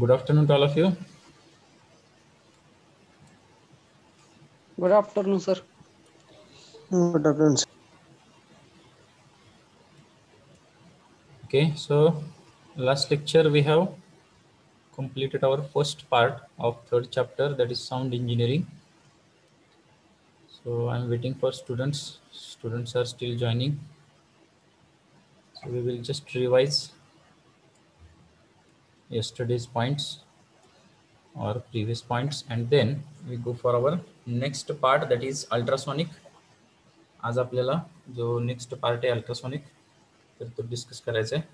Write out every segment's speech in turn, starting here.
Good afternoon to all of you. Good afternoon, sir. Good afternoon. sir. Okay, so last lecture we have completed our first part of third chapter that is sound engineering. So I'm waiting for students. Students are still joining. So we will just revise yesterday's points or previous points and then we go for our next part that is ultrasonic. आज आपल्याला जो next part आहे ultrasonic तर तो discuss करायचा आहे.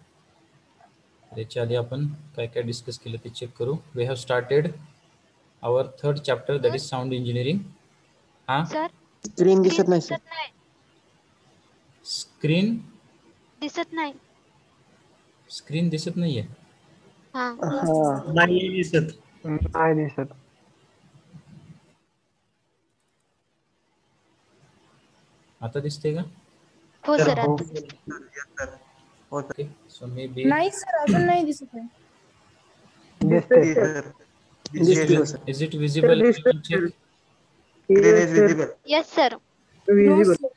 त्याच्या आधी आपण काय काय डिस्कस केलं ते चेक करू. We have started our third chapter that is sound engineering हा? सर स्क्रीन दिसत नाही सर दिसत नाही. स्क्रीन दिसत नाही. स्क्रीन दिसत नाहीये. हा। हा। दिसत दिसत आता दिसते का? हो सर आता ओके सो मे बी नाही सर अजून नाही दिसत आहे. दिसते दिसतो sir is it visible yes sir No, sir.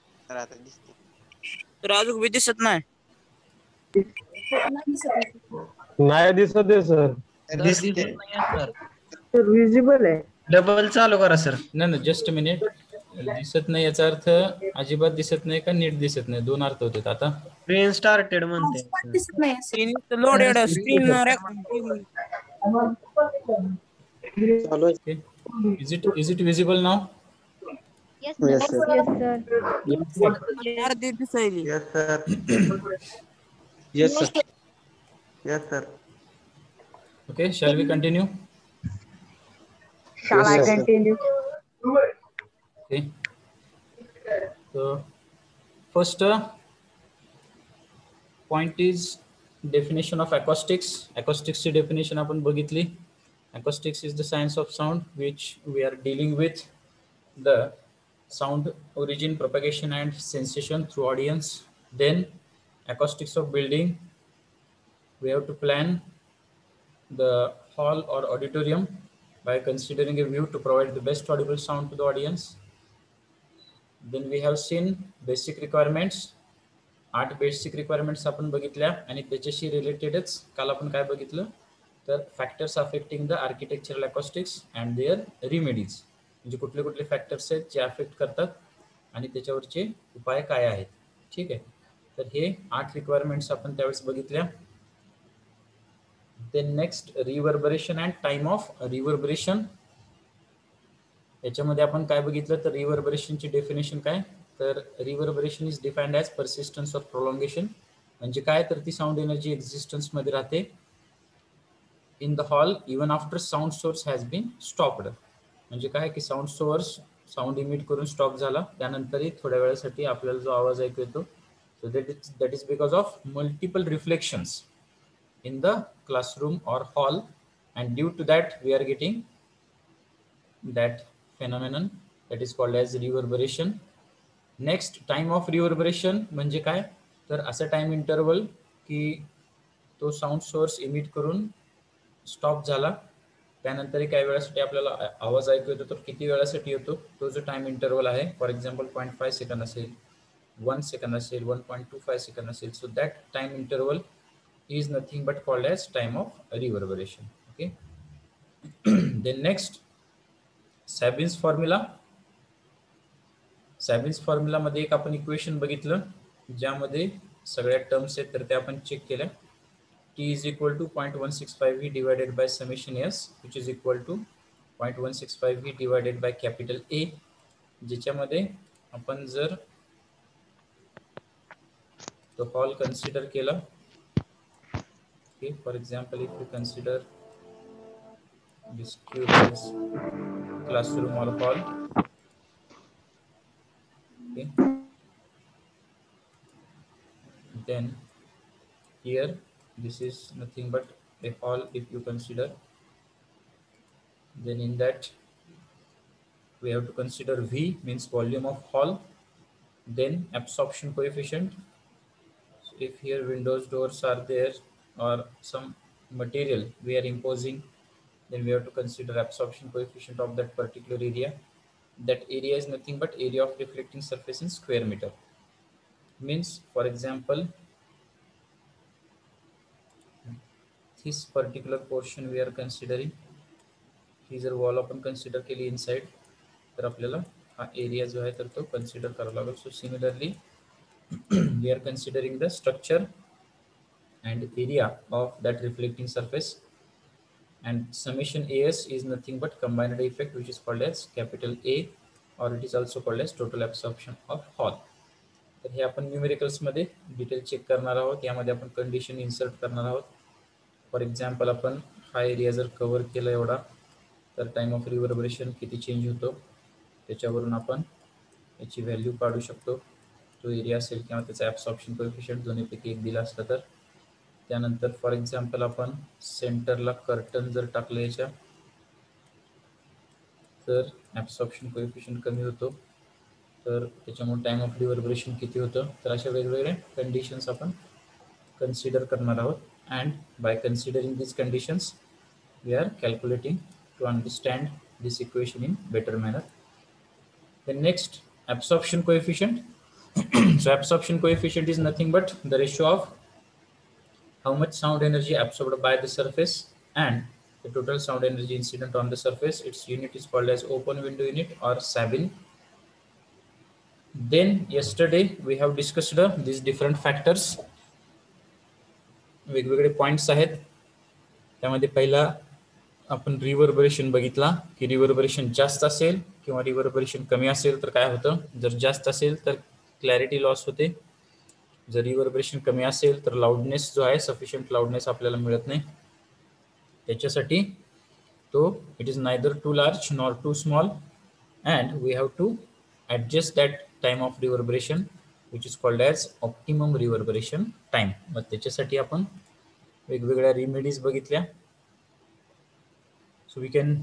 तर अजून बी दिसत नाही. नाही दिसत आहे. नाही दिसत सर. विजिबल आहे. डबल चालू करा सर. नाही नाही जस्ट मिनिट दिसत नाही याचा अर्थ अजिबात दिसत नाही का नीट दिसत नाही? दोन अर्थ होते आता. स्क्रीन स्टार्टेड म्हणते. अजिबात दिसत नाही. सर. स्क्रीन लोडेड स्क्रीन चालू आहे is it is it visible now yes Yes, sir sir. अर्धी दिसायली. Yes sir okay shall we continue Shall I Yes, sir. continue? Okay. So first uh, point is definition of acoustics. Acoustics ची definition आपण बघितली. Acoustics is the science of sound which we are dealing with the sound origin, propagation and sensation through audience. Then acoustics of building. We have to plan the hall or auditorium by considering a view to provide the best audible sound to the audience. Then we have seen basic requirements. आठ basic requirements आपण बघितल्या आणि त्याच्याशी रिलेटेडच काल आपण काय बघितलं तर factors affecting the architectural acoustics and there remedies म्हणजे कुठले कुठले फॅक्टर्स आहेत जे अफेक्ट करतात आणि त्याच्यावरचे उपाय काय आहेत ठीक आहे तर हे आठ रिक्वायरमेंट्स आपण त्यावेळेस बघितल्या then next reverberation and time of reverberation. याच्यामध्ये आपण काय बघितलं? तर रिव्हर्बरेशनची डेफिनेशन काय? तर reverberation is defined as persistence of prolongation म्हणजे काय? तर ती साऊंड एनर्जी एक्झिस्टन्समध्ये राहते. In the hall even after sound source has been stopped म्हणजे काय? की साऊंड सोर्स साऊंड इमिट करून स्टॉप झाला. त्यानंतरही थोड्या वेळासाठी आपल्याला जो आवाज ऐकू येतो. So that is that is because of multiple reflections in the classroom or hall and due to that we are getting that phenomenon that is called as reverberation next time of reverberation म्हणजे काय तर असं time interval की तो sound source emit करून stop झाला त्यानंतरही काही वेळासाठी आपल्याला आ- आवाज ऐकू येतो तर किती वेळासाठी येतो तो जो टाइम इंटरवल आहे for example point five second असेल वन सेकंद असेल वन पॉईंट टू फाय सेकंद असेल so that time interval is nothing but called as time of reverberation. Okay. The next, Sabine's formula. Sabine's formula madhe ek apan equation bagitla. Jya madhe sagrat term se tarte apan check kele. T is equal to 0.165 V divided by summation S, which is equal to 0.165 V divided by capital A. Jya madhe apan zar to all consider kele okay for example if you consider this cube as classroom or hall. Okay. Then here this is nothing but a hall if you consider. Then in that we have to consider v means volume of hall. Then absorption coefficient. So if here windows doors are there or some material we are imposing, then we have to consider absorption coefficient of that particular area. That area is nothing but area of reflecting surface in square meter. Means, for example, this particular portion we are considering ही जर wall आपण consider केली inside तर आपल्याला हा area जो आहे तर तो कन्सिडर करावा लागेल so similarly we are considering the structure and area of that reflecting surface and summation as is nothing but combined effect which is called as capital A or it is also called as total absorption of Hall. तर हे आपण numericals मध्ये detail check करणार आहोत यामध्ये आपण condition insert करणार आहोत for example आपण हा एरिया जर कव्हर केला एवढा तर टाइम ऑफ रिव्हर्बरेशन किती चेंज होतो त्याच्यावरून आपण याची व्हॅल्यू काढू शकतो तो एरिया असेल किंवा त्याचा ॲब्सॉर्प्शन कोएफिशियंट दोन्हीपैकी एक दिला असला तर त्यानंतर फॉर एक्जाम्पल अपन सेंटरला कर्टन जर टाकल तर ऑप्शन कोशन कमी होतो. तर हो टाइम ऑफ़ रिवर्बरेशन किती होतो? तर अशा वेगवेगळे कंडिशन्स अपन कन्सिडर करना आहोत. And by considering these conditions we are calculating to understand this equation in better manner then next absorption coefficient so absorption coefficient is nothing but the ratio of how much sound energy absorbed by the surface and the total sound energy incident on the surface. Its unit is called as open window unit or Sabin. Then yesterday we have discussed uh, these different factors. वेगवेगळे points आहेत त्यामध्ये पहिला आपण reverberation बघितला की reverberation जास्त असेल किंवा रिव्हर्बरेशन कमी असेल तर काय होतं जर जास्त असेल तर क्लॅरिटी लॉस होते जर रिव्हर्बरेशन कमी असेल तर लाऊडनेस जो आहे सफिशियंट लाऊडनेस आपल्याला मिळत नाही. त्याच्यासाठी तो it is neither too large nor too small and we have to adjust that time of reverberation which is called as optimum reverberation time मग त्याच्यासाठी आपण वेगवेगळ्या रिमेडीज बघितल्या. So we can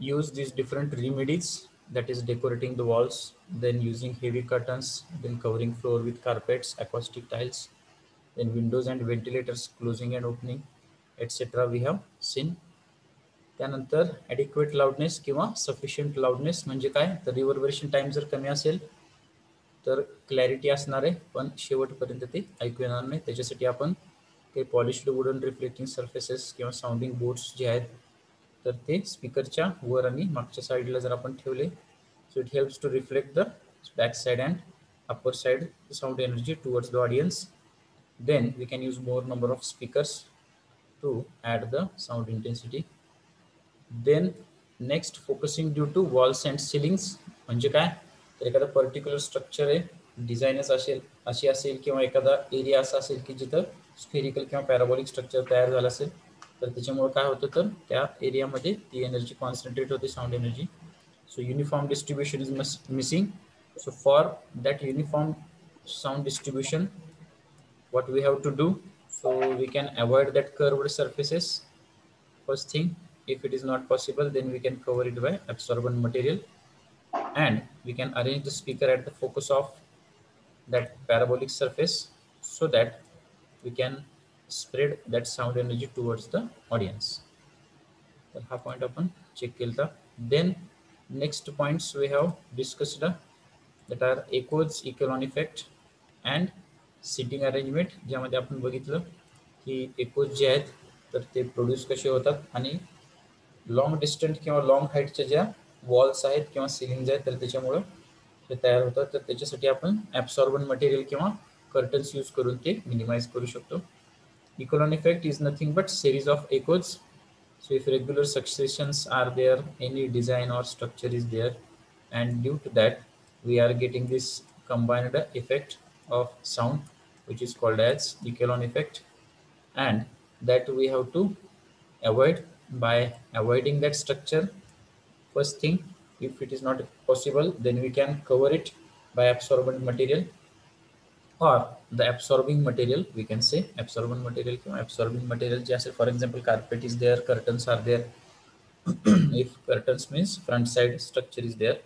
use this different remedies that is decorating the walls, then using heavy curtains, then covering floor with carpets, acoustic tiles, then windows and ventilators closing and opening, etc. We have seen. त्यानंतर adequate loudness किंवा sufficient loudness म्हणजे काय तर reverberation time जर कमी असेल तर clarity असणार आहे पण शेवटपर्यंत ते ऐकू येणार नाही त्याच्यासाठी आपण काही पॉलिश्ड वुडन रिफ्लेक्टिंग सर्फेसेस किंवा साऊंडिंग बोर्ड्स जे आहेत तर ते स्पीकरच्या वर आणि मागच्या साईडला जर आपण ठेवले so it helps to reflect the back side and upper side sound energy towards the audience then we can use more number of speakers to add the sound intensity then next focusing due to walls and ceilings म्हणजे काय? तर एखादं particular structure आहे डिझाईनच असेल अशी असेल किंवा एखादा एरिया असा असेल की जिथं स्फेरिकल किंवा पॅराबॉलिक स्ट्रक्चर तयार झालं असेल तर त्याच्यामुळे काय होतं तर त्या एरियामध्ये ती एनर्जी कॉन्सन्ट्रेट होते sound energy so uniform distribution is much missing so for that uniform sound distribution what we have to do so we can avoid that curved surfaces first thing if it is not possible then we can cover it by absorbent material and we can arrange the speaker at the focus of that parabolic surface so that we can spread that sound energy towards the audience तर हा point आपण check केला then next points we have discussed that are echoes इकोलॉन effect and sitting arrangement ज्यामध्ये आपण बघितलं की echoes जे आहेत तर ते प्रोड्यूस कसे होतात आणि लॉंग डिस्टंट किंवा लॉंग हाईटच्या ज्या वॉल्स आहेत किंवा सिलिंग्स आहेत तर त्याच्यामुळं ते तयार होतात तर त्याच्यासाठी आपण ॲब्सॉर्बन मटेरियल किंवा कर्टन्स यूज करून ते मिनिमाइज करू शकतो Echelon effect is nothing but series of echoes. So if regular successions are there, any design or structure is there, and due to that, we are getting this combined effect of sound, which is called as echelon effect. And that we have to avoid by avoiding that structure. First thing, if it is not possible, then we can cover it by absorbent material or the absorbing material we can say absorbent material absorbing material just for example carpet is there curtains are there. If curtains means front side structure is there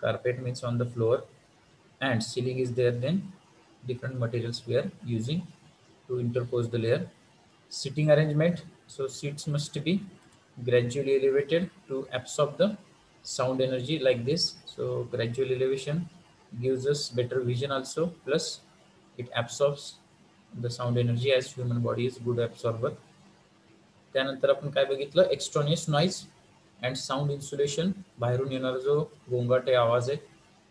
carpet means on the floor and ceiling is there then different materials we are using to interpose the layer. Sitting arrangement so seats must be gradually elevated to absorb the sound energy like this. So gradual elevation gives us better vision also plus it absorbs the sound energy as human body is good absorber. त्यानंतर आपण काय बघितलं? Extraneous noise and sound insulation बाहेरून येणारा जो गोंगाट आवाज आहे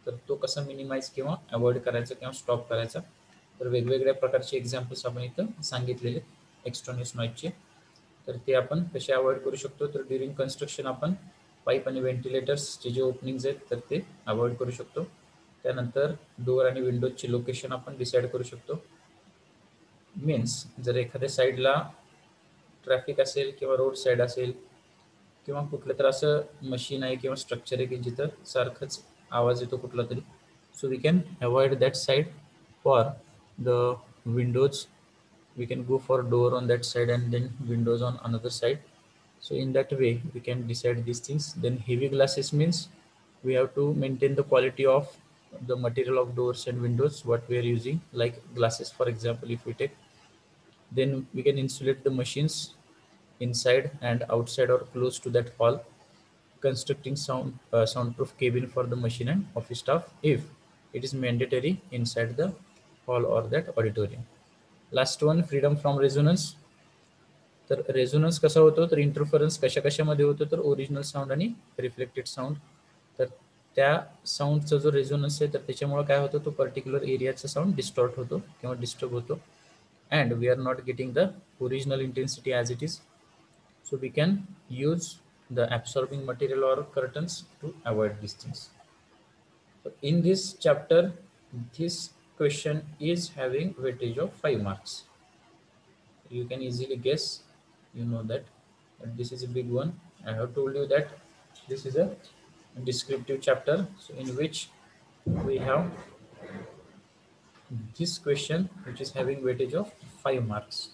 तर तो कसा मिनिमाइज किंवा अवॉइड करायचा किंवा स्टॉप करायचा? तर वेगवेगळ्या प्रकारचे एक्झाम्पल्स आपण इथं सांगितलेले एक्स्ट्रॉनियस नॉईजचे तर ते आपण कसे अवॉइड करू शकतो? तर ड्युरिंग कन्स्ट्रक्शन आपण पाईप आणि व्हेंटिलेटर्सचे जे ओपनिंग्स आहेत तर ते अवॉइड करू शकतो. त्यानंतर डोअर आणि विंडोजची लोकेशन आपण डिसाईड करू शकतो. मीन्स जर एखाद्या साईडला ट्रॅफिक असेल किंवा रोड साईड असेल किंवा कुठलं तर असं मशीन आहे किंवा स्ट्रक्चर आहे की जिथं सारखंच आवाज येतो कुठला तरी so we can avoid that side for the windows we can go for door on that side and then windows on another side so in that way we can decide this things then heavy glasses means we have to maintain the quality of the material of doors and windows what we are using like glasses for example if we take then we can insulate the machines inside and outside or close to that hall constructing sound uh, soundproof cabin for the machine and office staff if it is mandatory inside the hall or that auditorium last one freedom from resonance तर resonance कसा होतो तर interference कशा कशामध्ये होतो तर original sound आणि reflected sound तर त्या साऊंडचा जो रेझोनन्स आहे, तर त्याच्यामुळे काय होतं तो पर्टिक्युलर एरियाचा साऊंड डिस्टॉर्ट होतो किंवा डिस्टर्ब होतो. And we are not getting the original intensity as it is so we can use the absorbing material or curtains to avoid this things in this chapter question is having weightage of 5 marks. You can easily guess. You know that. But this is a big one. I have told you that this is a descriptive chapter so in which we have this question which is having weightage of 5 marks.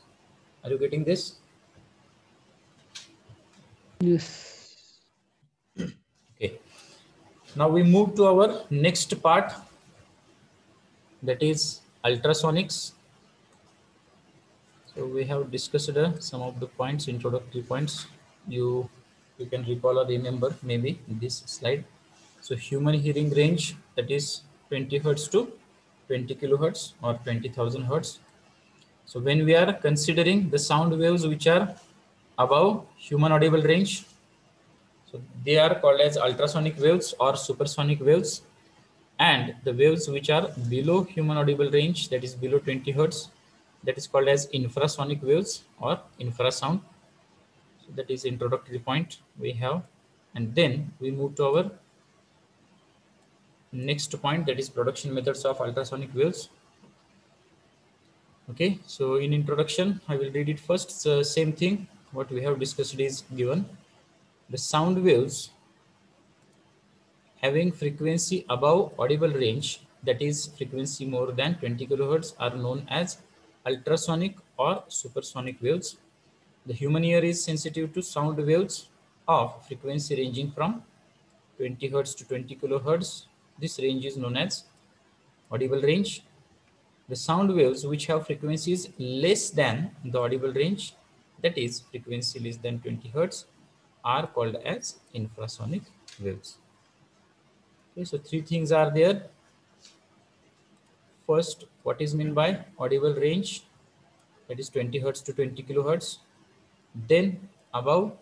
Are you getting this? Yes. okay. Now we move to our next part that is ultrasonics. So we have discussed uh, some of the points introductory points. You you can recall or remember maybe this slide. So human hearing range that is 20 hertz to 20 kilohertz or 20000 hertz. So when we are considering the sound waves which are above human audible range so they are called as ultrasonic waves or supersonic waves. And the waves which are below human audible range that is below 20 hertz that is called as infrasonic waves or infrasound that is introductory point we have. And then we move to our next point that is production methods of ultrasonic waves okay so in introduction i will read it first. So same thing what we have discussed is given. The sound waves having frequency above audible range that is frequency more than 20 kilohertz are known as ultrasonic or supersonic waves the human ear is sensitive to sound waves of frequency ranging from 20 hertz to 20 kilohertz this range is known as audible range the sound waves which have frequencies less than the audible range that is frequency less than 20 hertz are called as infrasonic waves Okay, so three things are there. First, what is meant by audible range? That is 20 hertz to 20 kilohertz. Then above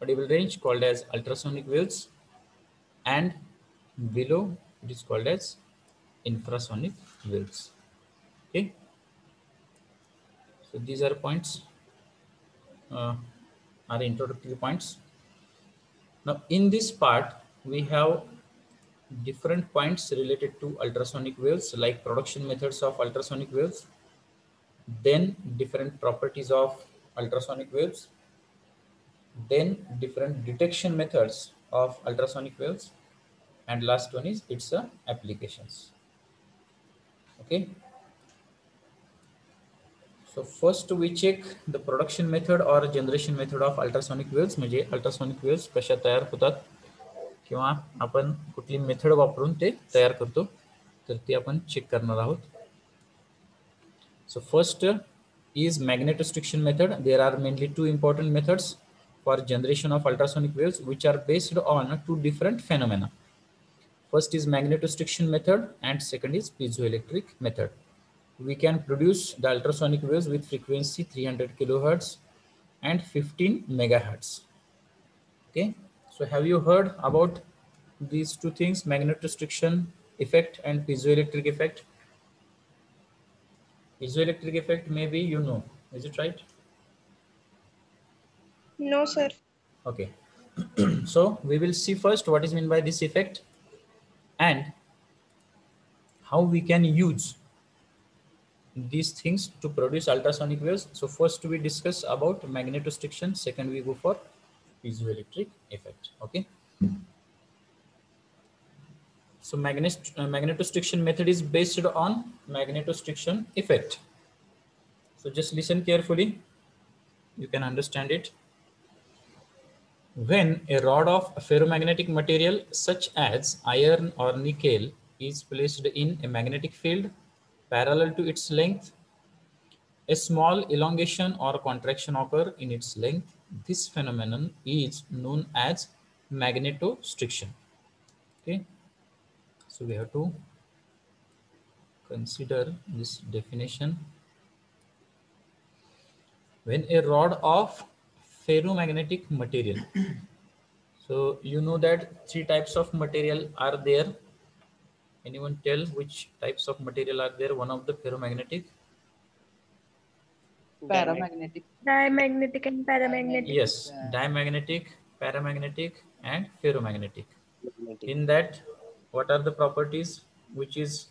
audible range called as ultrasonic waves and below it is called as infrasonic waves. Okay. So these are points, uh, are introductory points. Now in this part, we have different points related to ultrasonic waves like production methods of ultrasonic waves then different properties of ultrasonic waves then different detection methods of ultrasonic waves and last one is its uh, applications okay so first we check the production method or generation method of ultrasonic waves म्हणजे ultrasonic waves कशा तयार होतात किंवा आपण कुठली method वापरून ते तयार करतो तर ते आपण चेक करणार आहोत so first is magnetostriction method. There are mainly two important methods for generation of ultrasonic waves, which are based on two different phenomena. First is magnetostriction method and second is piezoelectric method. We can produce the ultrasonic waves with frequency 300 kilohertz and 15 megahertz. Okay, so have you heard about these two things, magnetostriction effect and piezoelectric effect? Piezoelectric effect, maybe you know, is it right? No, sir. Okay. so we will see first what is meant by this effect and how we can use these things to produce ultrasonic waves. So first we discuss about magnetostriction, second we go for piezoelectric effect. Okay. Hmm. So magnet, uh, magnetostriction method is based on magnetostriction effect. So just listen carefully. You can understand it. When a rod of ferromagnetic material such as iron or nickel is placed in a magnetic field parallel to its length, a small elongation or contraction occur in its length. This phenomenon is known as magnetostriction. Okay, so we have to consider this definition. When a rod of ferromagnetic material. So you know that three types of material are there. Anyone tell which types of material are there? One of the ferromagnetic. Paramagnetic. Diamagnetic and paramagnetic. Yes, diamagnetic, paramagnetic, and ferromagnetic. In that, what are the properties? Which is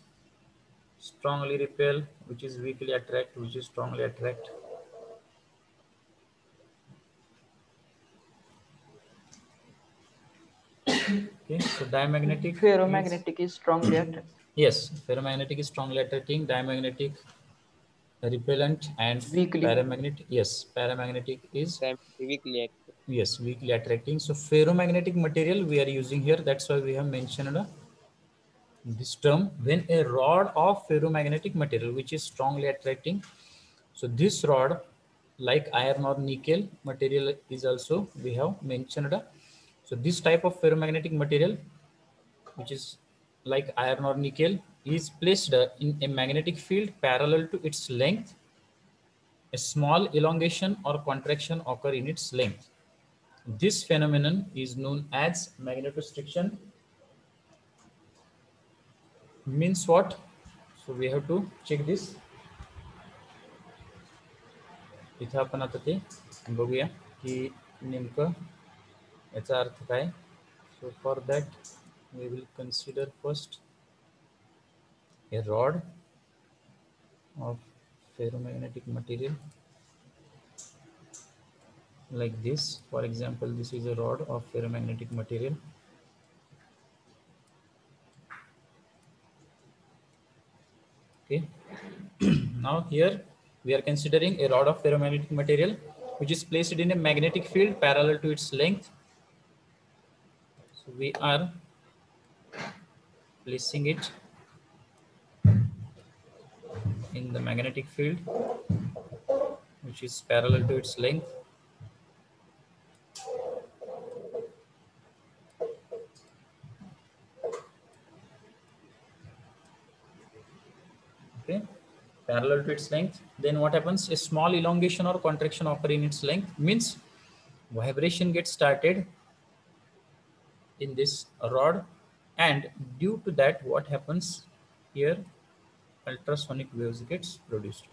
strongly repel, which is weakly attract, which is strongly attract. Okay, so diamagnetic. Ferromagnetic is strongly attracted. Yes, ferromagnetic is strongly attracting, diamagnetic repellent, and Weakly. paramagnetic. Yes, paramagnetic is weakly active. yes weakly attracting. So ferromagnetic material we are using here. That's why we have mentioned uh, this term. When a rod of ferromagnetic material which is strongly attracting, so this rod, like iron or nickel material, is also we have mentioned. so this type of ferromagnetic material, which is like iron or nickel, is placed in a magnetic field parallel to its length. A small elongation or contraction occur in its length. This phenomenon is known as magnetostriction Means what? So we have to check this. इथं आपण आता ते बघूया की नेमकं याचा अर्थ काय so for that we will consider first a rod of ferromagnetic material like this for example this is a rod of ferromagnetic material Okay. Now here we are considering a rod of ferromagnetic material which is placed in a magnetic field parallel to its length. So we are placing it in the magnetic field which is parallel to its length okay parallel to its length. Then what happens? A small elongation or contraction occur in its length. Means vibration gets started in this rod. And due to that what happens? Here ultrasonic waves gets produced.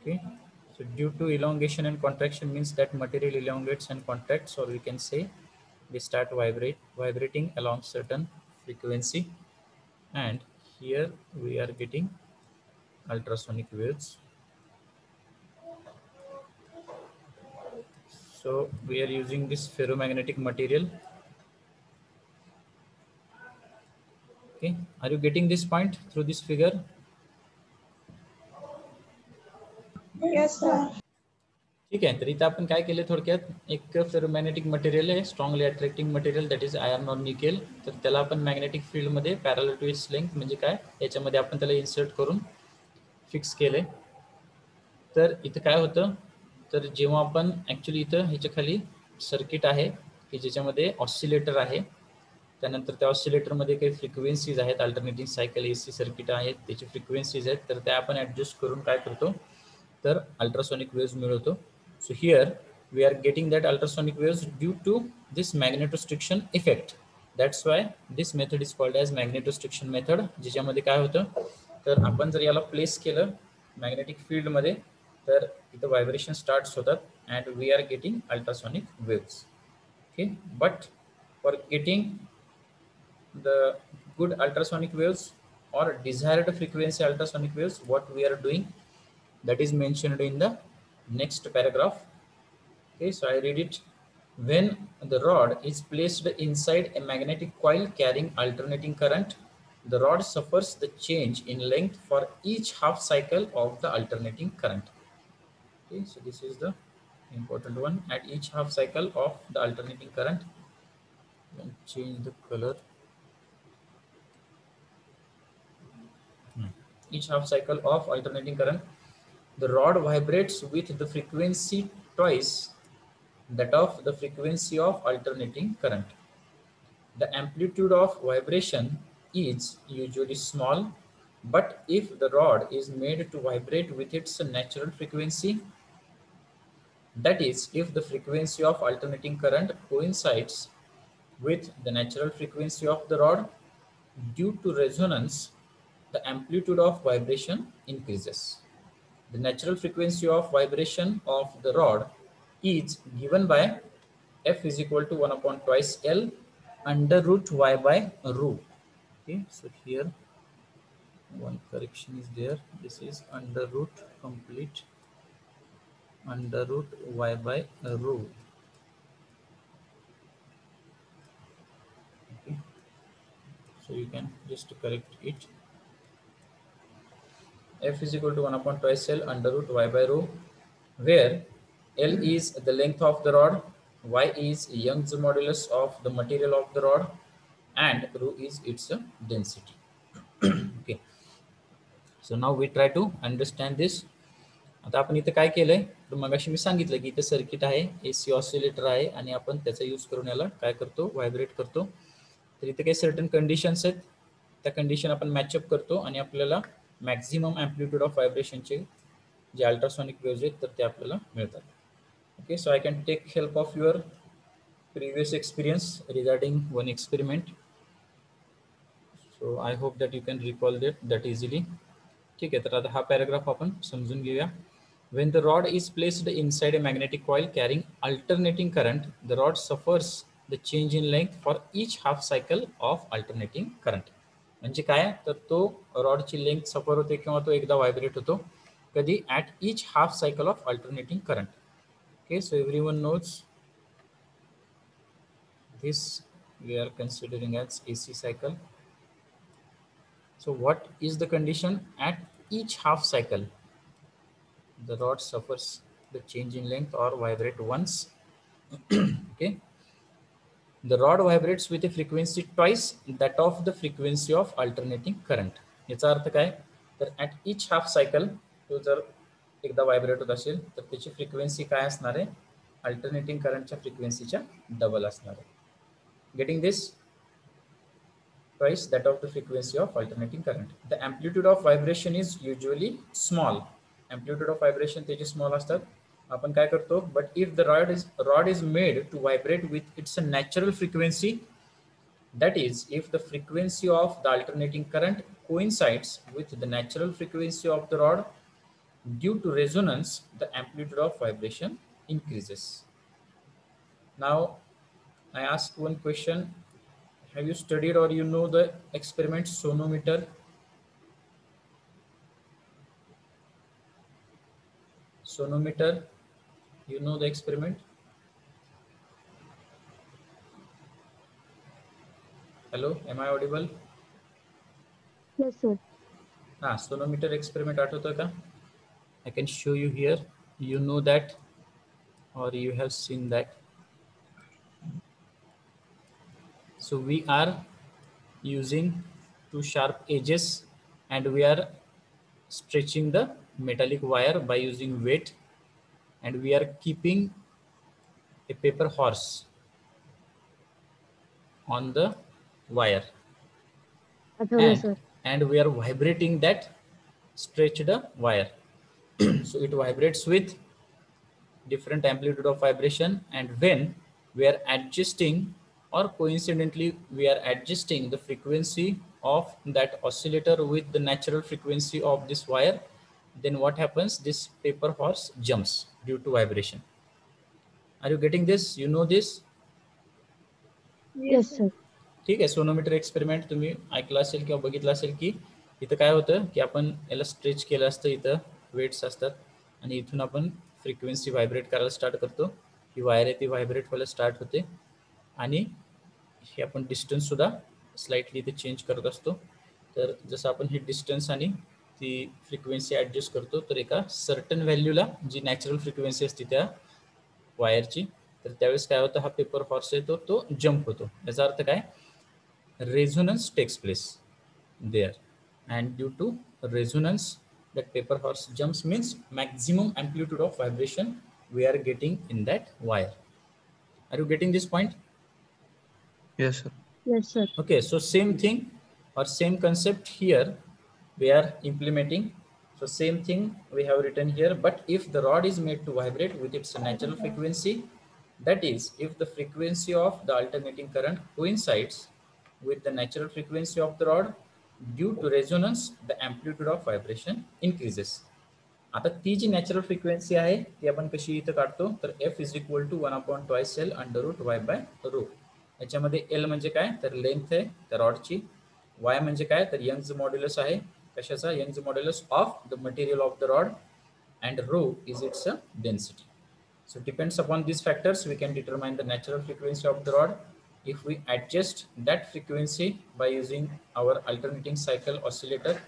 Okay. So due to elongation and contraction means that material elongates and contracts or we can say they start vibrate vibrating along certain frequency and here we are getting ultrasonic waves. So we are using this ferromagnetic material. Okay are you getting this point through this figure? Yes, sir. ठीक आहे. तर इथं आपण काय केलं थोडक्यात? एक ferromagnetic material आहे strongly attracting material that is iron or nickel तर त्याला आपण मॅग्नेटिक फील्डमध्ये पॅरल टू इट्स लेंथ म्हणजे काय? याच्यामध्ये आपण त्याला इन्सर्ट करून फिक्स केले तर इथं काय होतं? तर जेव्हा आपण ॲक्च्युली इथं ह्याच्या खाली सर्किट आहे की ज्याच्यामध्ये ऑसिलेटर आहे त्यानंतर त्या ऑसिलेटरमध्ये काही फ्रिक्वेन्सीज आहेत alternating cycle A C circuit आहेत त्याची फ्रिक्वेन्सीज आहेत तर त्या आपण ॲडजस्ट करून काय करतो? तर अल्ट्रासॉनिक वेव्ज मिळवतो. So here we are getting that ultrasonic waves due to this मॅग्नेटोस्ट्रिक्शन effect that's why this method is called as मॅग्नेटोस्ट्रिक्शन method ज्याच्यामध्ये काय होतं तर आपण जर याला प्लेस केलं मॅग्नेटिक फील्डमध्ये तर इथं व्हायब्रेशन स्टार्ट्स होतात and we are getting ultrasonic waves okay but for getting the good ultrasonic waves or desired frequency ultrasonic waves what we are doing that is mentioned in the next paragraph. Okay so i read it. When the rod is placed inside a magnetic coil carrying alternating current the rod suffers the change in length for each half cycle of the alternating current. Okay so this is the important one. At each half cycle of the alternating current change the color. Hmm. Each half cycle of alternating current, the rod vibrates with the frequency twice that of the frequency of alternating current. The amplitude of vibration is usually small, but if the rod is made to vibrate with its natural frequency, that is, if the frequency of alternating current coincides with the natural frequency of the rod, due to resonance, the amplitude of vibration increases. The natural frequency of vibration of the rod is given by F is equal to 1 upon twice L under root Y by rho. Okay, so here one correction is there. This is under root complete under root Y by rho. Okay, so you can just correct it f is equal to 1 upon twice L under root y by rho, where L is the length of the rod, y is Young's modulus of the material of the rod, and rho is its uh, density. okay. So now we try to understand this. आता आपण इथं काय केलंय तर मगाशी मी सांगितलं की इथं सर्किट आहे ए सी ऑसिलेटर आहे आणि आपण त्याचा यूज़ करून याला काय करतो व्हायब्रेट करतो तर इथे काही सर्टन कंडिशन्स आहेत त्या कंडिशन आपण मॅचअप करतो आणि आपल्याला मॅक्झिमम ॲम्प्लिट्यूड ऑफ व्हायब्रेशनचे जे अल्ट्रासॉनिक वेव्ज आहेत तर ते आपल्याला मिळतात okay so I can take help of your previous experience regarding one experiment so I hope that you can recall that that easily ठीक आहे तर आता हा पॅराग्राफ आपण समजून घेऊया when the rod is placed inside a magnetic coil carrying alternating current the rod suffers the change in length for each half cycle of alternating current म्हणजे काय तर तो रॉडची लेंथ सफ़र होते किंवा तो एकदा व्हायब्रेट होतो, कधी at each half cycle of alternating current okay so every one knows this we are considering as A C cycle so what is the condition at each half cycle the rod suffers the change in length or vibrate once okay? The rod vibrates with a frequency twice that of the frequency of alternating current. याचा अर्थ काय तर at etch half cycle तो जर एकदा vibrate होत असेल तर त्याची फ्रिक्वेन्सी काय असणार आहे अल्टरनेटिंग करंटच्या फ्रिक्वेन्सीच्या डबल असणार आहे getting this twice that of the frequency of alternating current. The amplitude of vibration is usually small. Amplitude of vibration त्याचे small असतात आपण काय करतो but if the rod is rod is made to vibrate with its natural frequency that is if the frequency of the alternating current coincides with the natural frequency of the rod due to resonance the amplitude of vibration increases now I ask one question. Have you studied or you know the experiment sonometer? Sonometer, you know the experiment? Hello, am I audible? Yes, sir. Ah, sonometer experiment आठवतं का? I can show you here. You know that or you have seen that so we are using two sharp edges and we are stretching the metallic wire by using weight and we are keeping a paper horse on the wire. And, and we are vibrating that stretched wire. So it vibrates with different amplitude of vibration and when we are adjusting or coincidentally we are adjusting the frequency of that oscillator with the natural frequency of this wire then what happens? This paper horse jumps due to vibration. Are you getting this? You know this? Yes sir ठीक आहे sonometer experiment तुम्ही ऐकलं असेल किंवा बघितलं असेल की इथं काय होतं की आपण याला स्ट्रेच केलं असतं इथं वेट्स असतात आणि इथून आपण फ्रिक्वेन्सी व्हायब्रेट करायला स्टार्ट करतो. ही वायर आहे ती व्हायब्रेट व्हायला स्टार्ट होते. आणि हे आपण डिस्टन्स सुद्धा स्लाइटली इथे चेंज करत असतो. तर जसं आपण ही डिस्टन्स आणि ती फ्रिक्वेन्सी ऐडजस्ट करते तो एक सर्टन वैल्यूला जी नैचरल फ्रिक्वेन्सी अती वायर की तोस क्या होता हा पेपर हॉर्स है तो, तो जम्प होतो. यह अर्थ का resonance takes place there and due to resonance that paper horse jumps means maximum amplitude of vibration we are getting in that wire are you getting this point yes sir yes sir okay so same thing और same concept here we are implementing so same thing we have written here but if the rod is made to vibrate with its natural frequency that is if the frequency of the alternating current coincides with the natural frequency of the rod due to resonance the amplitude of vibration increases आता ती जी natural frequency आहे ती आपण कशी इथं काढतो तर F is equal to one upon twice L under root Y by रो याच्यामध्ये एल म्हणजे काय तर लेंथ आहे त्या रॉडची वाय म्हणजे काय तर यंगचं मॉड्युलस आहे कशाचा Young's modulus of the material of the rod, and rho is its uh, density. So depends upon these factors, we can determine the natural frequency of the rod. If we adjust that frequency by using our alternating cycle oscillator,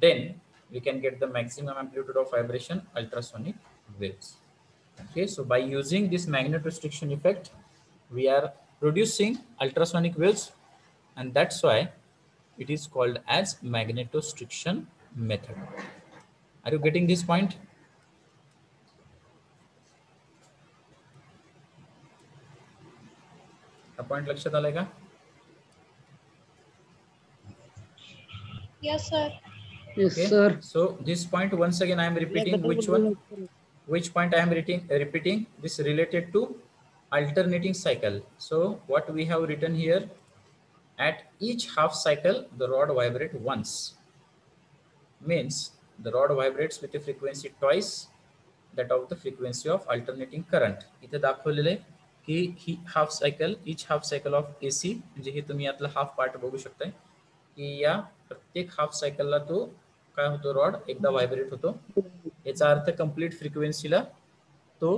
then we can get the maximum amplitude of vibration ultrasonic waves. Okay, so by using this magnetostriction effect, we are producing ultrasonic waves and that's why it is called as magnetostriction method. Are you getting this point? हा point लक्षात आलाय का Yes, sir. okay so this point once again i am repeating which one which point i am repeating repeating this related to alternating cycle so what we have written here at each half cycle the rod vibrate once. Means the rod vibrates with a frequency twice that of the frequency of alternating current. इथे दाखवलेलं आहे की ही half cycle each half cycle of A C म्हणजे हे तुम्ही यातला half part बघू शकताय की या प्रत्येक हाफ सायकलला तो काय होतो रॉड एकदा व्हायब्रेट होतो. याचा अर्थ कंप्लीट फ्रिक्वेन्सीला तो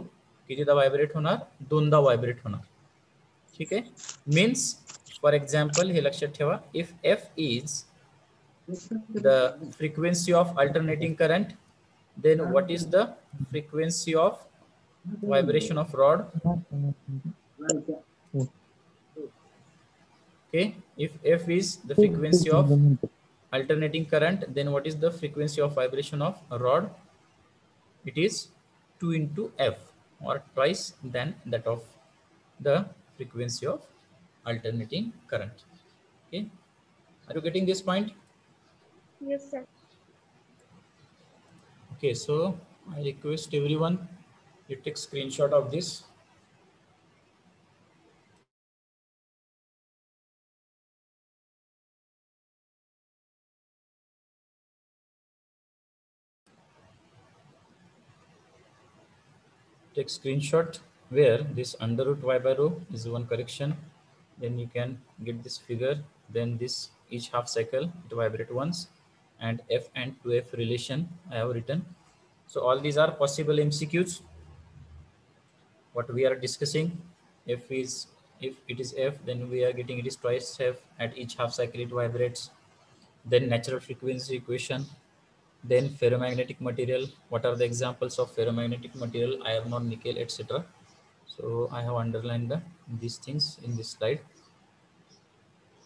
कितीदा व्हायब्रेट होणार? दोनदा व्हायब्रेट होणार. ठीक आहे? मीन्स फॉर एक्झाम्पल हे लक्षात ठेवा if F is the frequency of alternating current then what is the frequency of vibration of rod okay if f is the frequency of alternating current then what is the frequency of vibration of a rod it is 2 into f or twice than that of the frequency of alternating current okay are you getting this point Yes, sir. Okay, so I request everyone you take screenshot of this. Take screenshot where this under root y by rho is one correction. Then you can get this figure. Then this each half cycle it vibrate once and f and 2f relation I have written. So all these are possible MCQs. What we are discussing, f is if it is f, then we are getting it is twice f at each half cycle it vibrates. Then natural frequency equation. then ferromagnetic material what are the examples of ferromagnetic material iron or nickel etc so i have underlined the, these things in this slide.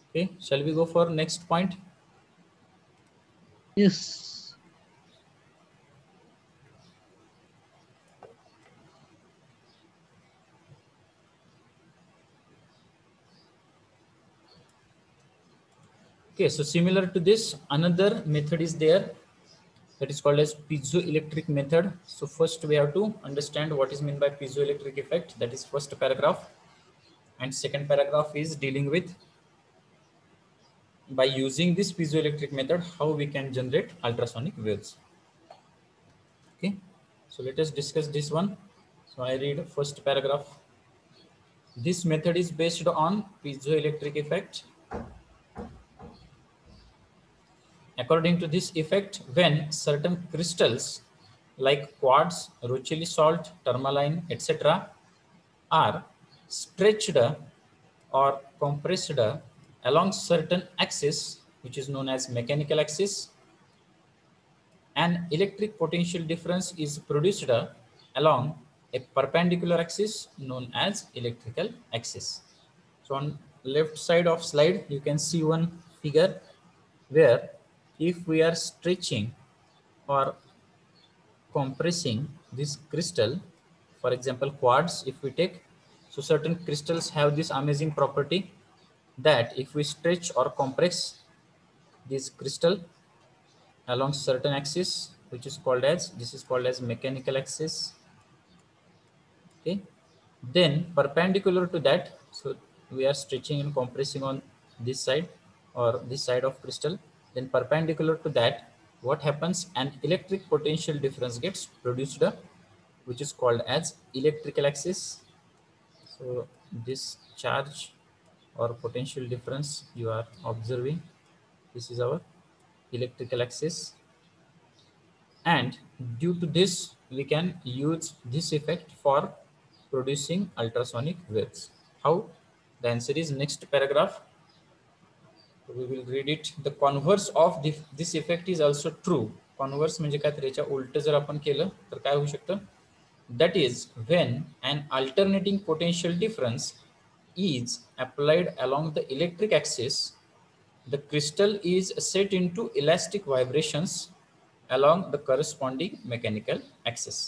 Okay shall we go for next point? Yes. Okay, so similar to this, another method is there that is called as piezoelectric method. So first we have to understand what is meant by piezoelectric effect. That is first paragraph. And second paragraph is dealing with by using this piezoelectric method, how we can generate ultrasonic waves. Okay, so let us discuss this one. So I read first paragraph. This method is based on piezoelectric effect According to this effect, when certain crystals like quartz, Rochelle salt, tourmaline, etc. are stretched or compressed along certain axis, which is known as mechanical axis, an electric potential difference is produced along a perpendicular axis known as electrical axis. So on left side of slide, you can see one figure where if we are stretching or compressing this crystal, for example, quartz, if we take, so certain crystals have this amazing property that if we stretch or compress this crystal along certain axis, which is called as, this is called as mechanical axis. Okay. Then perpendicular to that, so we are stretching and compressing on this side or this side of crystal then perpendicular to that what happens? An electric potential difference gets produced which is called as electrical axis. So this charge or potential difference you are observing this is our electrical axis. And due to this we can use this effect for producing ultrasonic waves. How? The answer is next paragraph we will read it the converse of this, this effect is also true converse म्हणजे काय तर याच्या उलट जर आपण केलं तर काय होऊ शकतं that is when an alternating potential difference is applied along the electric axis the crystal is set into elastic vibrations along the corresponding mechanical axis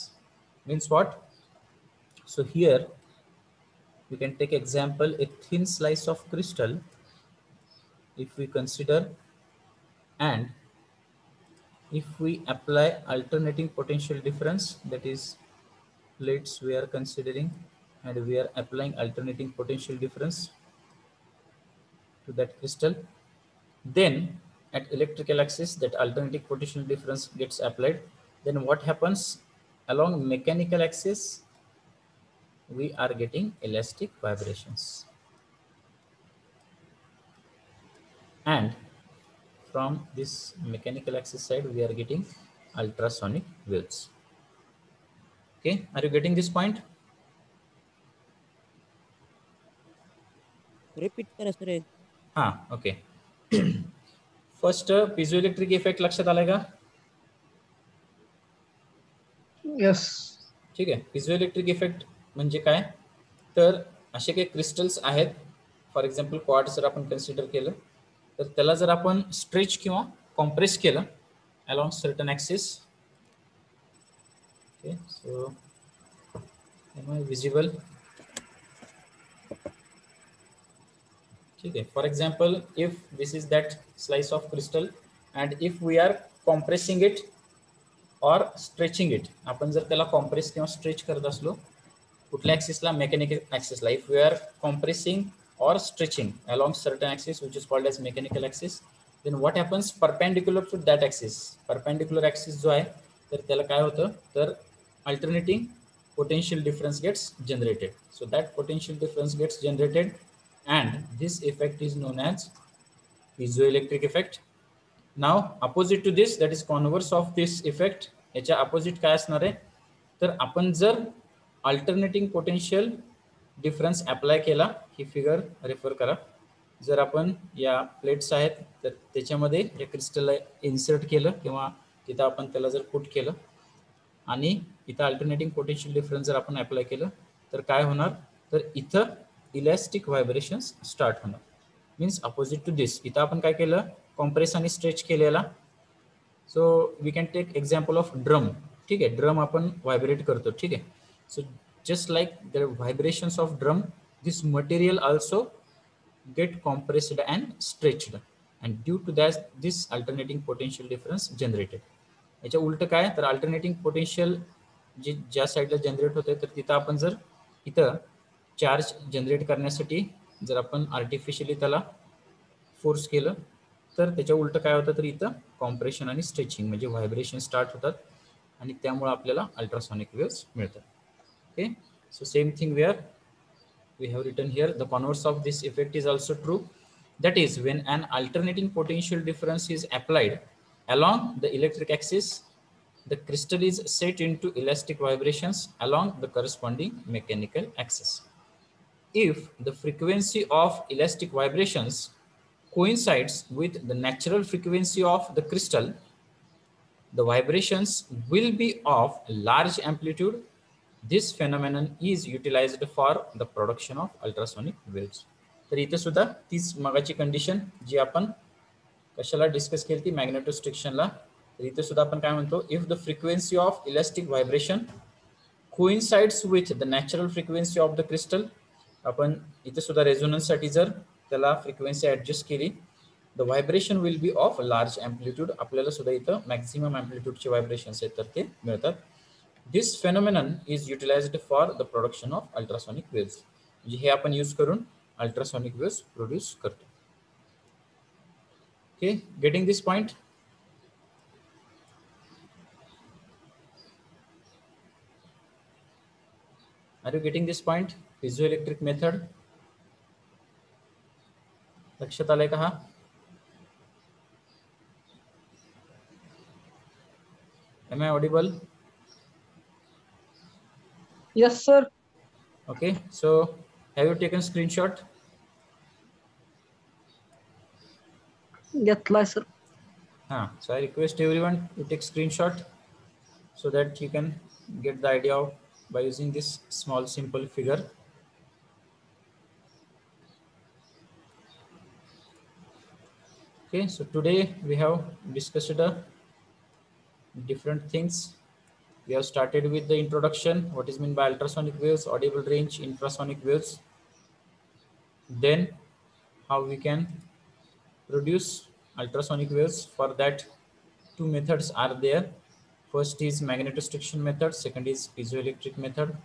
means what so here we can take example a thin slice of crystal if we consider and if we apply alternating potential difference that is plates we are considering and we are applying alternating potential difference to that crystal then at electrical axis that alternating potential difference gets applied. Then what happens? Along mechanical axis we are getting elastic vibrations and from this mechanical axis side we are getting ultrasonic waves okay are you getting this point repeat करा sir एक हा okay first piezoelectric effect लक्षात आलाय का Yes. ठीक आहे piezoelectric effect म्हणजे काय तर असे काही क्रिस्टल्स आहेत फॉर एक्झाम्पल क्वाड जर आपण कन्सिडर केलं तर त्याला जर आपण स्ट्रेच किंवा कॉम्प्रेस केलं along certain axis okay so visible ठीक आहे. For example if this is that slice of crystal and if we are compressing it or stretching it आपण जर त्याला कॉम्प्रेस किंवा स्ट्रेच करत असलो, कुठल्या ॲक्सिसला mechanical ॲक्सिसला if we are compressing or stretching along certain axis which is called as mechanical axis then what happens perpendicular to that axis perpendicular axis जो आहे तर त्याला काय होतं तर alternating potential difference gets generated so that potential difference gets generated and this effect is known as piezoelectric effect now opposite to this that is converse of this effect याच्या opposite काय असणार आहे तर आपण जर alternating potential डिफरन्स अप्लाय केला ही figure refer करा. जर आपण या प्लेट्स आहेत तर त्याच्यामध्ये या क्रिस्टलला इन्सर्ट केलं किंवा तिथं आपण त्याला जर पुट केलं आणि इथं अल्टरनेटिंग पोटेन्शियल डिफरन्स जर आपण अप्लाय केलं तर काय होणार? तर इथं इलॅस्टिक व्हायब्रेशन्स स्टार्ट होणार. मीन्स अपोजिट टू दिस इथं आपण काय केलं? कॉम्प्रेस आणि स्ट्रेच केलेला. So we can take example of drum ठीक आहे? ड्रम आपण व्हायब्रेट करतो. ठीक आहे? So just like the vibrations of drum this material also get compressed and stretched and due to that this alternating potential difference generated याच्या उलट काय? तर अल्टरनेटिंग पोटेन्शियल जे ज्या साईडला जनरेट होते तर तिथं आपण जर इथं चार्ज जनरेट करण्यासाठी जर आपण आर्टिफिशियली त्याला फोर्स केलं तर त्याच्या उलट काय होतं? तर इथं कॉम्प्रेशन आणि स्ट्रेचिंग म्हणजे व्हायब्रेशन स्टार्ट होतात. आणि त्यामुळे आपल्याला अल्ट्रासॉनिक वेव्स मिळतात. Okay so same thing we are we have written here the converse of this effect is also true. That is when an alternating potential difference is applied along the electric axis the crystal is set into elastic vibrations along the corresponding mechanical axis. If the frequency of elastic vibrations coincides with the natural frequency of the crystal the vibrations will be of large amplitude this phenomenon is utilized for the production of ultrasonic waves. तर इथे सुद्धा तीच मगाची condition जी आपण कशाला discuss केली ती मॅग्नेटोस्ट्रिक्शनला तर इथे सुद्धा आपण काय म्हणतो if the frequency of elastic vibration coincides with the natural frequency of the crystal आपण इथे सुद्धा रेझोनन्ससाठी जर त्याला फ्रिक्वेन्सी ॲडजस्ट केली the vibration will be of large amplitude आपल्याला सुद्धा इथं मॅक्झिमम अँप्लिट्यूडचे व्हायब्रेशन्स आहेत तर ते मिळतात. Utilized for the production of ultrasonic waves म्हणजे हे आपण यूज़ करून अल्ट्रासॉनिक वेव्स प्रोड्यूस करतो. Getting this point are you getting this point electric method लक्षात आलंय का हा M audible Yes, sir. Okay, so have you taken screenshot? Yes, sir. Huh. so I request everyone to take screenshot so that you can get the idea of by using this small simple figure. Okay, so today we have discussed the different things we have started with the introduction. What is meant by ultrasonic waves? Audible range infrasonic waves. Then how we can produce ultrasonic waves? For that two methods are there. First is magnetostriction method. Second is piezoelectric method.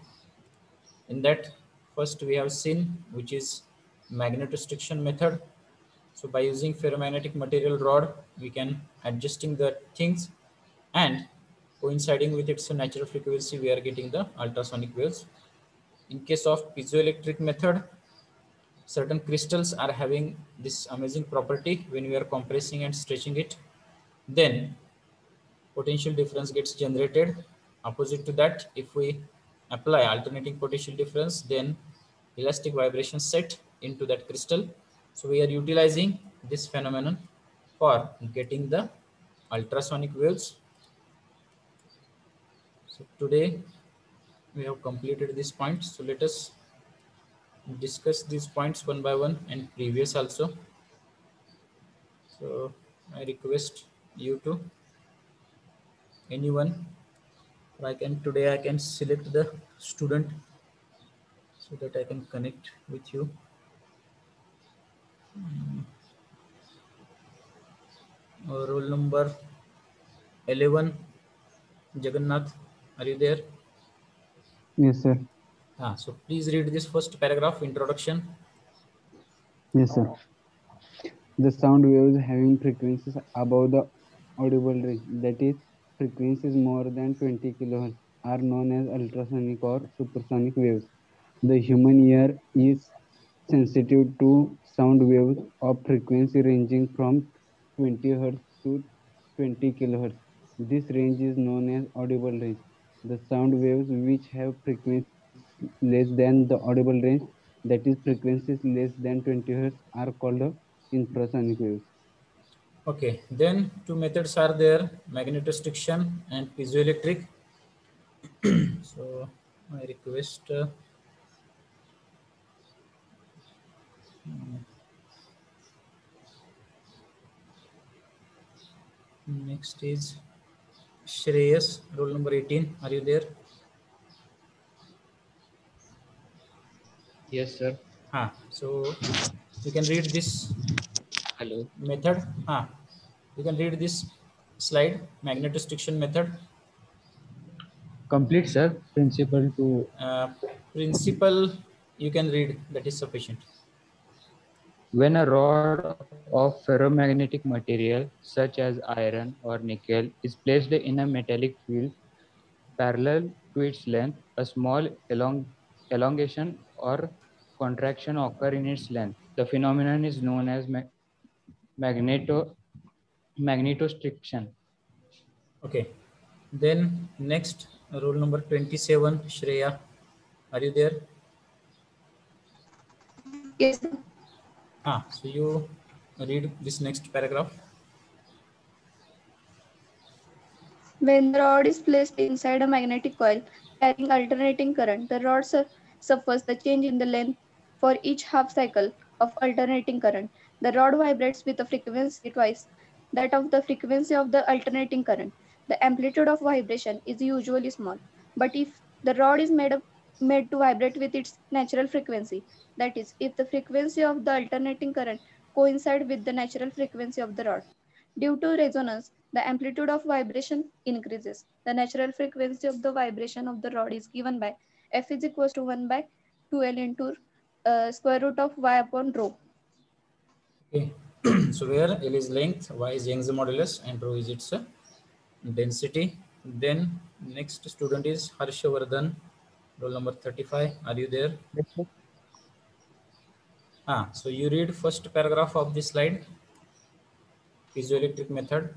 In that first we have seen which is magnetostriction method. So by using ferromagnetic material rod we can adjusting the things. And coinciding with its natural frequency, we are getting the ultrasonic waves. In case of piezoelectric method, certain crystals are having this amazing property when we are compressing and stretching it. Then potential difference gets generated. Opposite to that, if we apply alternating potential difference, then elastic vibration set into that crystal. So we are utilizing this phenomenon for getting the ultrasonic waves so today we have completed this point. So let us discuss these points one by one and previous also. So I request you to anyone I can today I can select the student so that I can connect with you. Hmm. Roll number 11 Jagannath are you there? Yes, sir. Ah, so please read this first paragraph introduction. Yes, sir. The sound waves having frequencies above the audible range, that is, frequencies more than 20 kilohertz, are known as ultrasonic or supersonic waves. The human ear is sensitive to sound waves of frequency ranging from 20 hertz to 20 kilohertz. This range is known as audible range. The sound waves which have frequencies less than the audible range, that is frequencies less than 20 hertz, are called infrasonic waves. Okay, then two methods are there, magnetostriction and piezoelectric. so I request uh, next is Shreyas, roll number 18. Are you there? Yes, sir. Ah, so you can read this Hello. method. Ah, you can read this slide, magnetostriction method. Complete, sir. Principle to Uh, principle you can read, that is sufficient. When a rod of ferromagnetic material such as iron or nickel is placed in a metallic field parallel to its length, a small elong- elongation or contraction occur in its length. The phenomenon is known as ma- magneto magnetostriction. Okay. Then next, rule number 27, Shreya. Are you there? Yes, sir. Ah, so you read this next paragraph. When the rod is placed inside a magnetic coil carrying alternating current, the rod su- suffers the change in the length for each half cycle of alternating current. The rod vibrates with a frequency twice that of the frequency of the alternating current. The amplitude of vibration is usually small, but if the rod is made up, made to vibrate with its natural frequency, that is, if the frequency of the alternating current coincide with the natural frequency of the rod, Due to resonance, the amplitude of vibration increases. The natural frequency of the vibration of the rod is given by F is equals to 1 by 2L into uh, square root of Y upon rho. Okay. so where L is length, Y is Young's modulus, and rho is its density. Then next student is Harshavardhan, roll number 35. Are you there? Yes. Ah, so you read first paragraph of this slide. Piezoelectric method.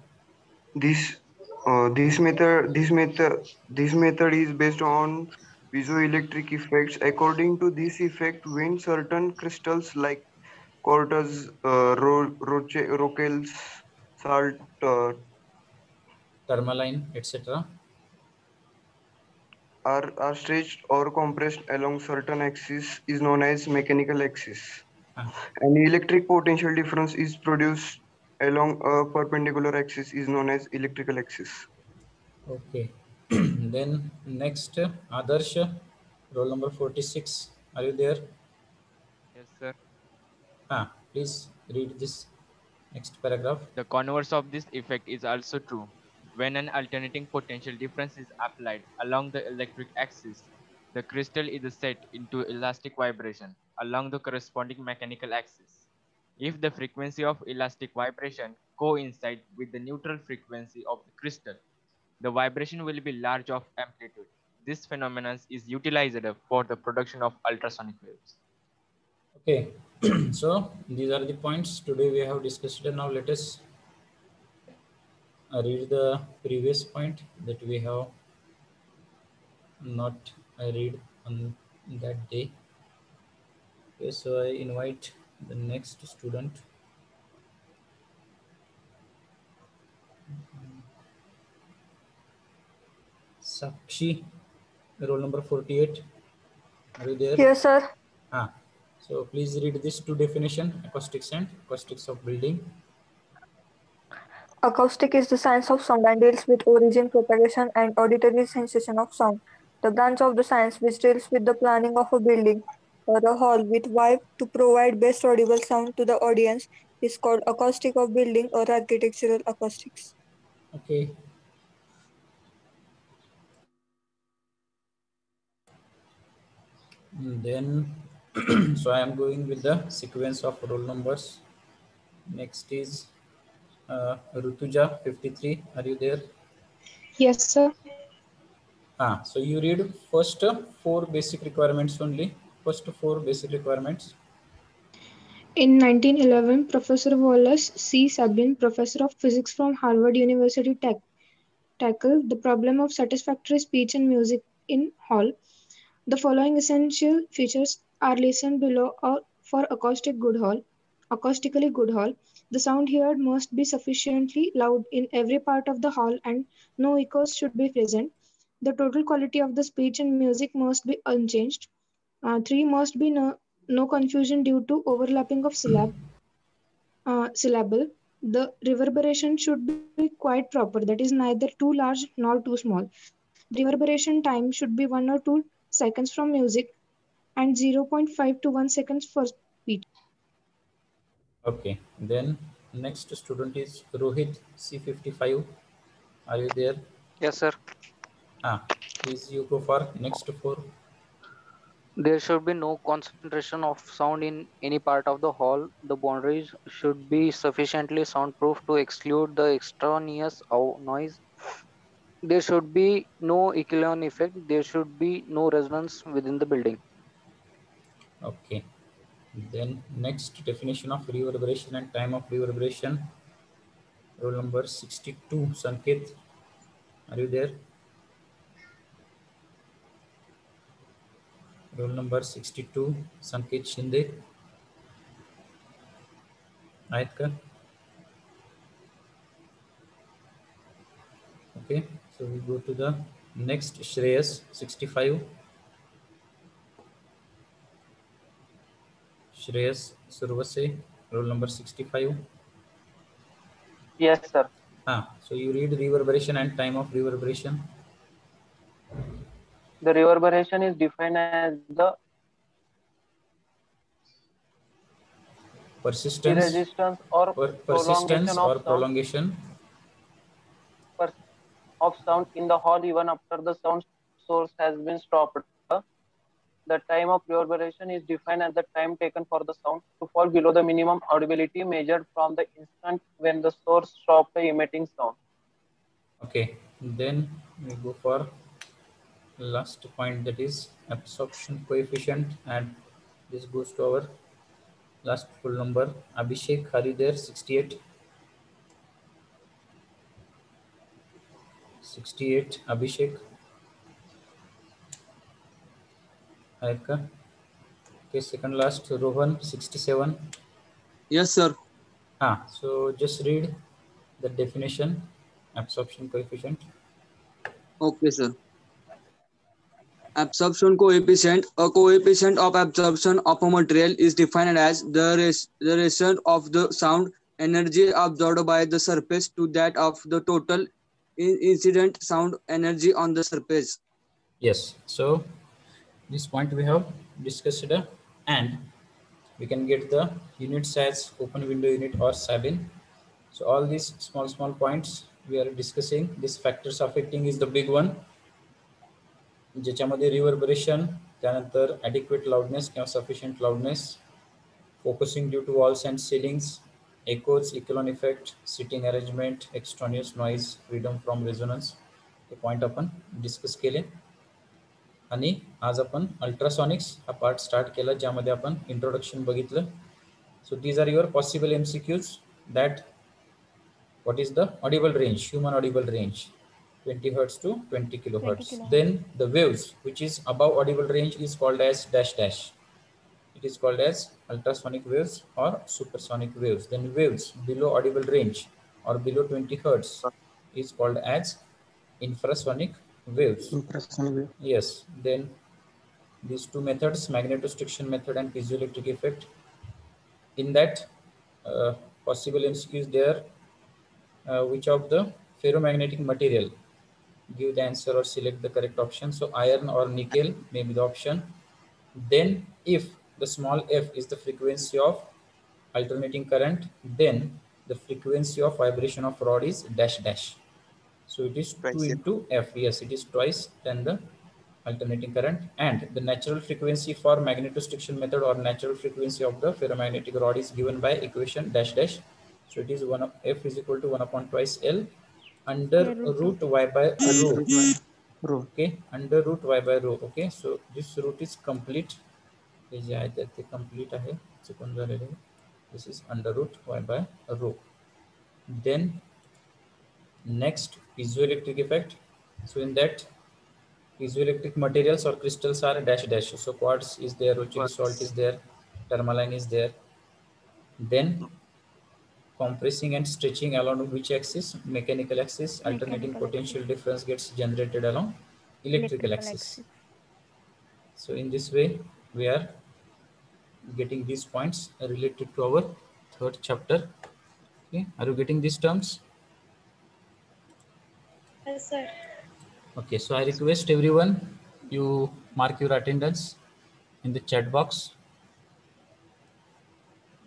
This uh, this method this method this method is based on piezoelectric effects. According to this effect, when certain crystals like quartz, uh, ro- roche- rochelles, salt, uh, tourmaline, etc. are, are stretched or compressed along certain axis is known as mechanical axis. Ah. An electric potential difference is produced along a perpendicular axis is known as electrical axis. Okay. then next, Adarsh, roll number 46. Are you there? Yes, sir. Ah, please read this next paragraph. The converse of this effect is also true. When an alternating potential difference is applied along the electric axis, the crystal is set into elastic vibration along the corresponding mechanical axis. If the frequency of elastic vibration coincides with the neutral frequency of the crystal, the vibration will be large of amplitude. This phenomenon is utilized for the production of ultrasonic waves. Okay. so these are the points today we have discussed. And now let us read the previous point that we have not read on that day. Okay, so I invite the next student. Sakshi, roll number 48. Are you there? Yes, sir. Ah, so please read this two definition, acoustics and acoustics of building. Acoustic is the science of sound and deals with origin, propagation, and auditory sensation of sound. The branch of the science which deals with the planning of a building or a hall with vibe to provide best audible sound to the audience is called acoustic of building or architectural acoustics. Okay. And then, so I am going with the sequence of roll numbers. Next is uh, Rutuja 53. Are you there? Yes, sir. Ah, so you read first uh, four basic requirements only. First four basic requirements. In 1911, Professor Wallace C. Sabine, professor of physics from Harvard University, tac- tackled the problem of satisfactory speech and music in hall. The following essential features are listed below for acoustic good hall. acoustically good hall, the sound heard must be sufficiently loud in every part of the hall and no echoes should be present. The total quality of the speech and music must be unchanged. Uh, three must be no, no confusion due to overlapping of syllab, uh, syllable. The reverberation should be quite proper, that is neither too large nor too small. Reverberation time should be one or two seconds from music and 0.5 to 1 seconds for speech. Okay, then next student is Rohit C55. Are you there? Yes, sir. Ah, please you go for next four. There should be no concentration of sound in any part of the hall. The boundaries should be sufficiently soundproof to exclude the extraneous noise. There should be no echoing effect. There should be no resonance within the building. Okay. Then next definition of reverberation and time of reverberation. Rule number 62, Sankit, are you there? Rule number 62, Sankit Shinde. Ayatkar. Okay, so we go to the next Shreyas 65. Shreyas Survase, roll number 65. Yes, sir. Ah, so you read reverberation and time of reverberation. The reverberation is defined as the Persistence resistance or or persistence prolongation or prolongation. per- of sound in the hall even after the sound source has been stopped. The time of reverberation is defined as the time taken for the sound to fall below the minimum audibility measured from the instant when the source stopped emitting sound. Okay, then we go for last point that is absorption coefficient and this goes to our last full number Abhishek there 68 68 Abhishek type okay second last row sixty-seven. yes sir. Ah so just read the definition absorption coefficient. Okay sir. Absorption coefficient a coefficient of absorption of a material is defined as the, res the ratio of the sound energy absorbed by the surface to that of the total in incident sound energy on the surface. Yes so this point we have discussed uh, and we can get the units as open window unit or Sabin. So all these small, small points we are discussing, these factors affecting is the big one. ज्याच्यामध्ये reverberation त्यानंतर adequate loudness किंवा sufficient loudness focusing due to walls and ceilings echoes echelon effect sitting arrangement extraneous noise freedom from resonance hey point आपण discuss केले आणि आज आपण अल्ट्रासॉनिक्स हा part start केला ज्यामध्ये आपण इंट्रोडक्शन बघितलं so these are your possible M C Qs that what is the audible range human audible range 20 hertz to 20 kilohertz then the waves which is above audible range is called as dash dash it is called as ultrasonic waves or supersonic waves then waves below audible range or below 20 hertz is called as infrasonic waves. Yes. Then these two methods magnetostriction method and piezoelectric effect in that uh, possible mcqs there uh, which of the ferromagnetic material? Give the answer or select the correct option. So iron or nickel may be the option. Then if the small f is the frequency of alternating current then the frequency of vibration of rod is dash dash so it is 2 into f yes it is twice than the alternating current and the natural frequency for magnetostriction method or natural frequency of the ferromagnetic rod is given by equation dash dash so it is one of f is equal to one upon twice L under root y by rho. Okay, under root y by rho. Okay, so this root is complete. हे जे आहे ते ते complete आहे चुकून झालेलं आहे. This is under root y by rho. Then next piezoelectric effect. So in that piezoelectric materials or crystals are dash dash. So quartz is there, rochelle salt is there, tourmaline is there. then compressing and stretching along which axis? Mechanical axis. Alternating Mechanical potential difference gets generated along electrical, Electrical axis. axis. So in this way, we are getting these points related to our third chapter. Okay, are you getting these terms? Yes, sir. Okay, so I request everyone you mark your attendance in the chat box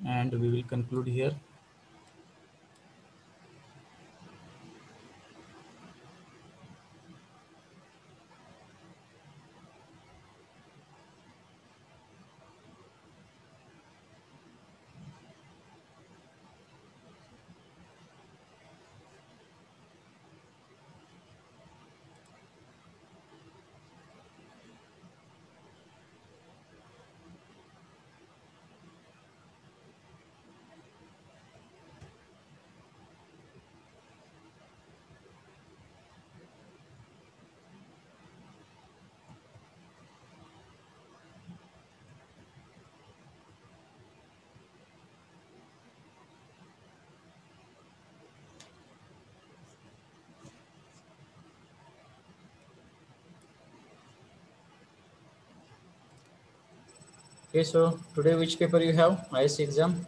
and we will conclude here. Okay, so today which paper you have? IS exam.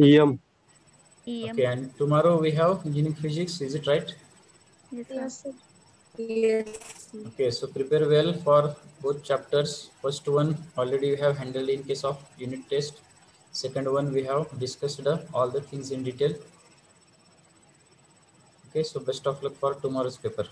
EM. EM. Okay, and tomorrow we have engineering physics. Is it right? Yes, sir. Yes. Okay, so prepare well for both chapters. First one already we have handled in case of unit test. Second one we have discussed the, all the things in detail. Okay, so best of luck for tomorrow's paper.